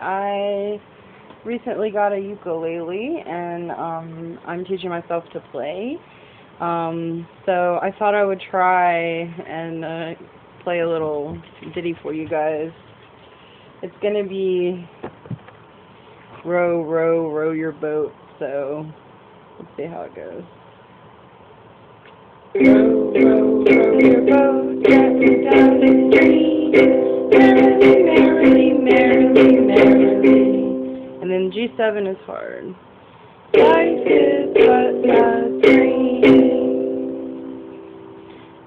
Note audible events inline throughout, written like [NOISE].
I recently got a ukulele and um I'm teaching myself to play. Um so I thought I would try and uh play a little ditty for you guys. It's going to be row row row your boat. So let's see how it goes. Row row row your boat. And then G7 is hard. Life is but a dream.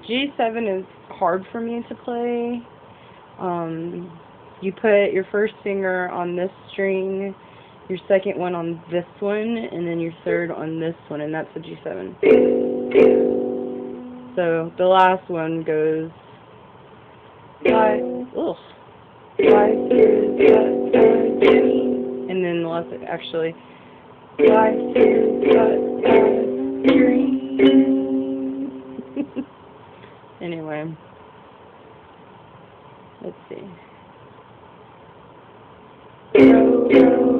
G7 is hard for me to play. Um, you put your first finger on this string, your second one on this one, and then your third on this one, and that's the G7. So the last one goes. Life, ugh. Life is actually. [LAUGHS] Anyway, let's see. Row, row,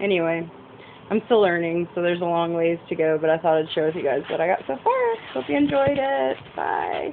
Anyway, I'm still learning, so there's a long ways to go, but I thought I'd share with you guys what I got so far. Hope you enjoyed it. Bye.